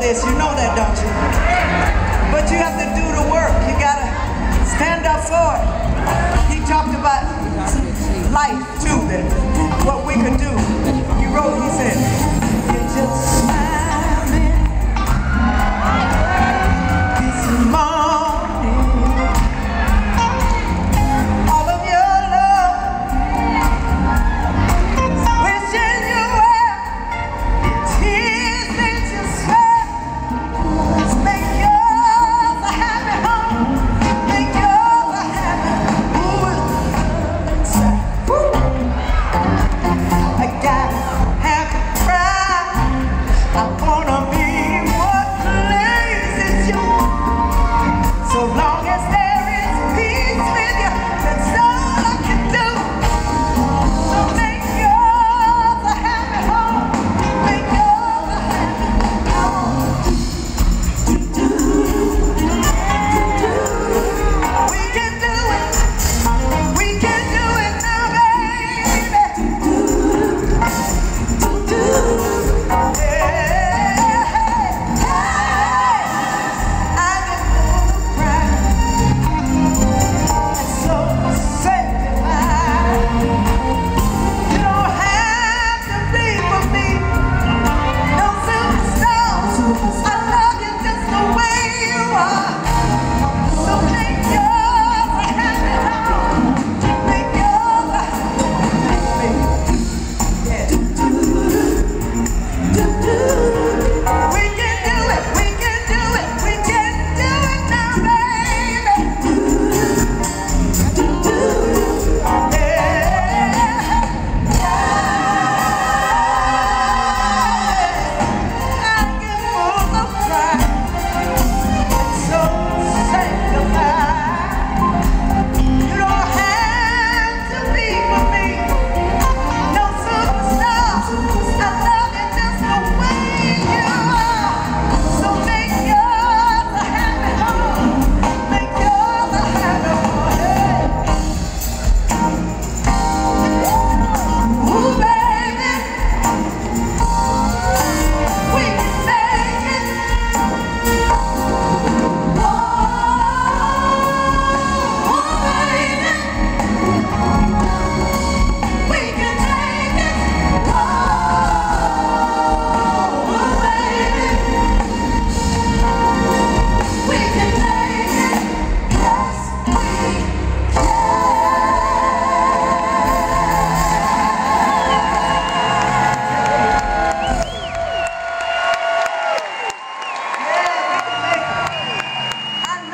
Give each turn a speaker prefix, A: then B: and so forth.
A: this. You know that, don't you? But you have to do the work. You gotta stand up for it. He talked about life too, that what we could do.